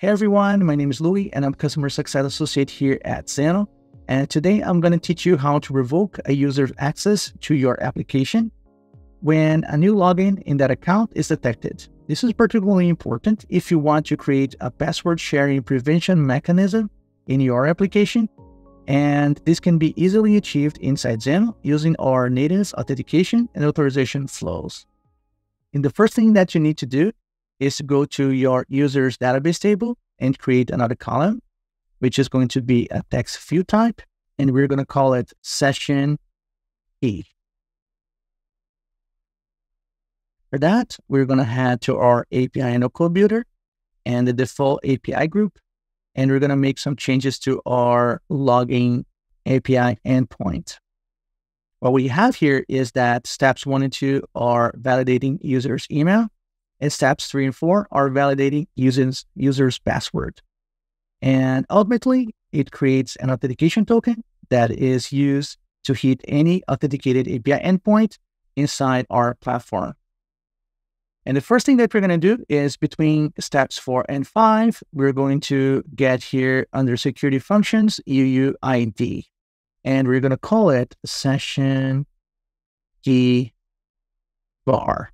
Hey everyone, my name is Louis and I'm a Customer Success Associate here at Xano. And today I'm going to teach you how to revoke a user's access to your application when a new login in that account is detected. This is particularly important if you want to create a password sharing prevention mechanism in your application. And this can be easily achieved inside Xano using our native authentication and authorization flows. And the first thing that you need to do is to go to your users database table and create another column, which is going to be a text field type. And we're going to call it session key. For that, we're going to head to our API and code builder and the default API group. And we're going to make some changes to our login API endpoint. What we have here is that steps one and two are validating users' email and steps three and four are validating users, user's password. And ultimately, it creates an authentication token that is used to hit any authenticated API endpoint inside our platform. And the first thing that we're going to do is between steps four and five, we're going to get here under security functions UUID. And we're going to call it session key var.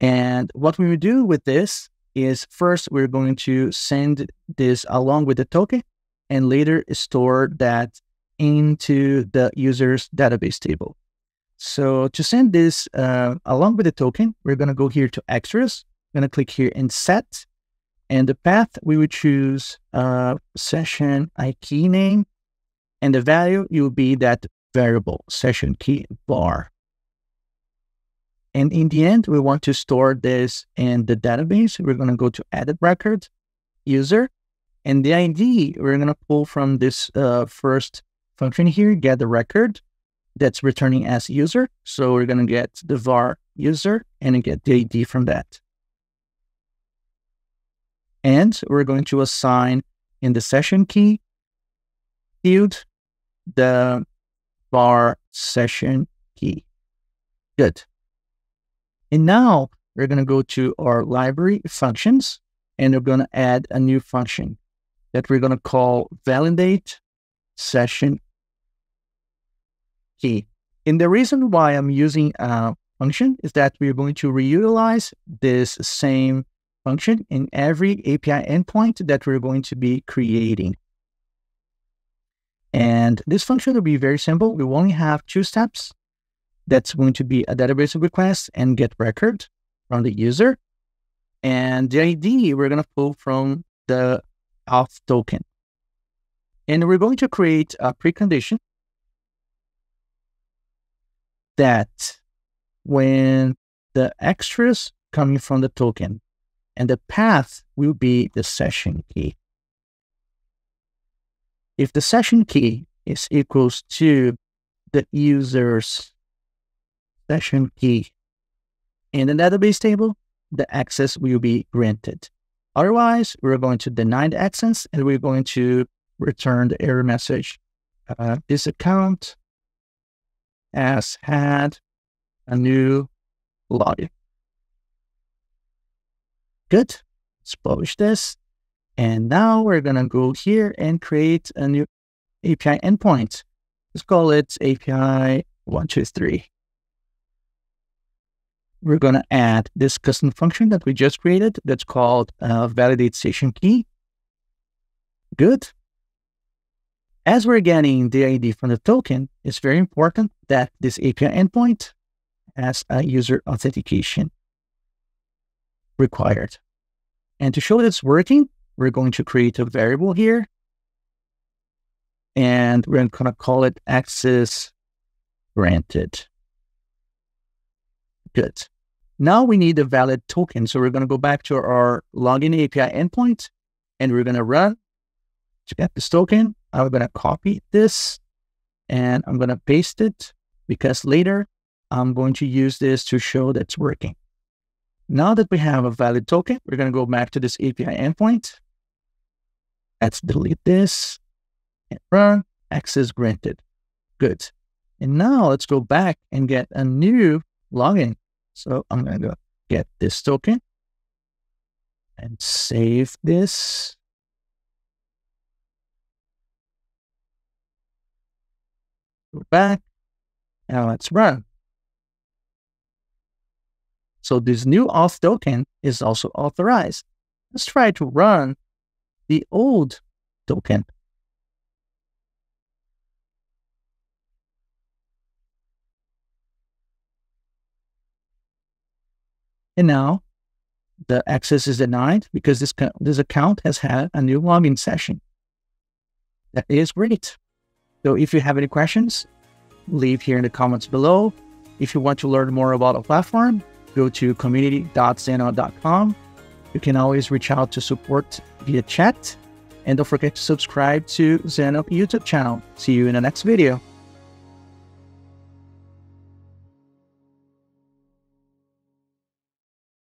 And what we will do with this is first, we're going to send this along with the token and later store that into the user's database table. So to send this uh, along with the token, we're going to go here to extras. I'm going to click here in set. And the path, we would choose uh, session key name. And the value will be that variable session key var. And in the end, we want to store this in the database. We're going to go to edit record, user, and the ID we're going to pull from this uh, first function here, get the record that's returning as user. So we're going to get the var user and get the ID from that. And we're going to assign in the session key field the var session key. Good. And now we're going to go to our library functions and we're going to add a new function that we're going to call validate session key. And the reason why I'm using a function is that we're going to reutilize this same function in every API endpoint that we're going to be creating. And this function will be very simple. We only have two steps. That's going to be a database request and get record from the user. And the ID we're going to pull from the auth token. And we're going to create a precondition that when the extras coming from the token and the path will be the session key. If the session key is equals to the user's session key. In the database table, the access will be granted. Otherwise, we're going to deny the access and we're going to return the error message. Uh, this account has had a new login. Good. Let's publish this. And now we're going to go here and create a new API endpoint. Let's call it API 123 we're going to add this custom function that we just created that's called uh, validate session key. Good. As we're getting the ID from the token, it's very important that this API endpoint has a user authentication required. And to show that it's working, we're going to create a variable here. And we're going to call it access granted. Good. Now we need a valid token. So we're going to go back to our login API endpoint and we're going to run to get this token. I'm going to copy this and I'm going to paste it because later I'm going to use this to show that it's working. Now that we have a valid token, we're going to go back to this API endpoint. Let's delete this and run access granted. Good. And now let's go back and get a new login. So I'm going to get this token. And save this. Go back. Now let's run. So this new auth token is also authorized. Let's try to run the old token. And now the access is denied because this, this account has had a new login session. That is great. So if you have any questions, leave here in the comments below. If you want to learn more about the platform, go to community.xano.com. You can always reach out to support via chat. And don't forget to subscribe to Xano YouTube channel. See you in the next video.